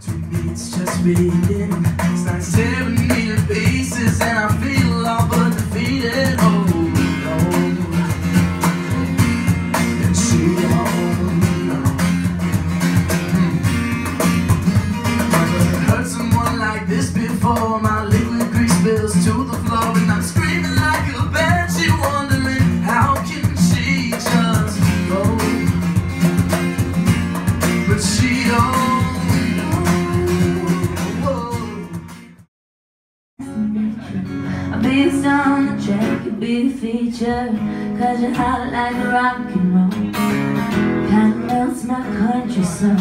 To me. It's just reading It's not tearing The on the track, you'll be the feature Cause you're hot like rock and roll Kinda melts my country soul.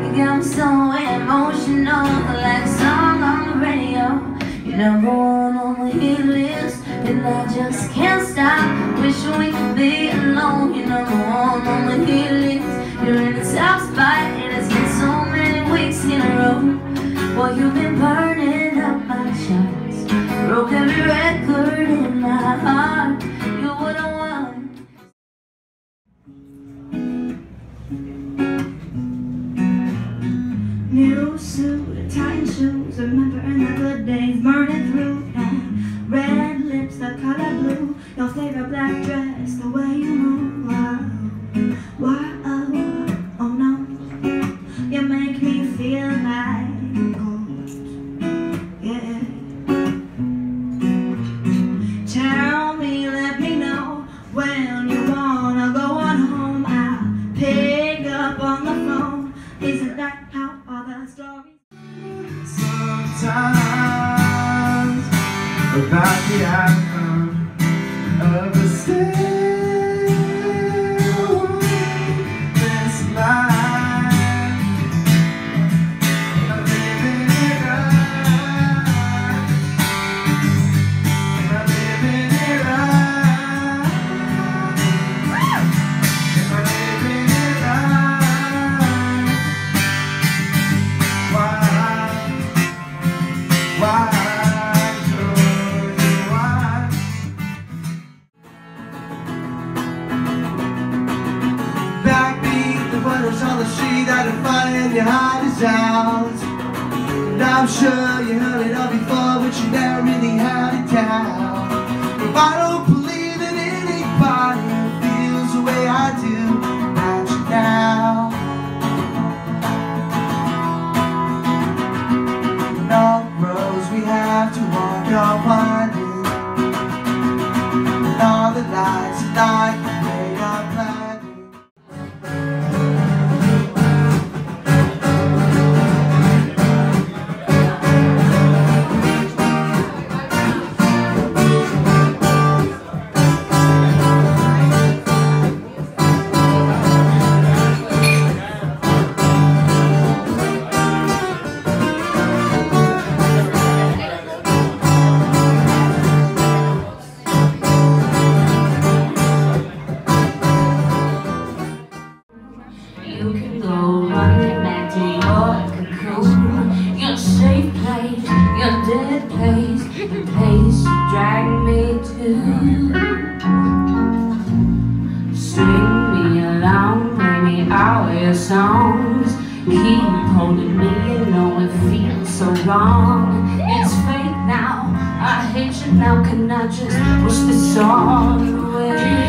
You got me so emotional Like a song on the radio. You're number one on the hit list And I just can't stop. Wishing we could be alone. You're number one on the hit list. You're in the top spot And it's been so many weeks in a row. Boy, you've been my charts Broke every record in my heart. You the one New suit, tight shoes, remembering the good days, burning through. And red lips, the color blue, your favorite black dress, Isn't that how the stories? Sometimes about the outcome of a still are finding your heart is out. And I'm sure you heard it all before, but you never really had it down. To your cocoon Your safe place, your dead place. The place you drag me to. Sing me along, play me all your songs. Keep holding me, you know it feels so wrong. It's fake now, I hate you now Can I just push this all away?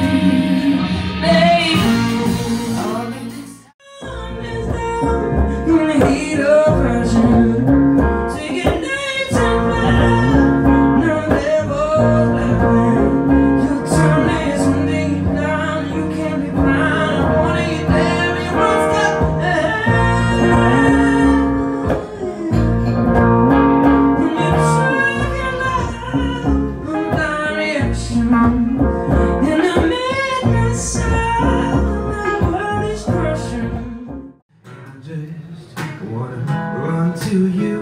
to you.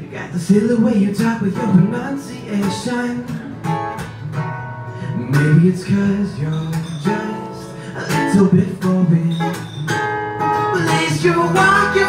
You got the silly way you talk with your pronunciation. Maybe it's cause you're just a little bit forbidden At least you walk your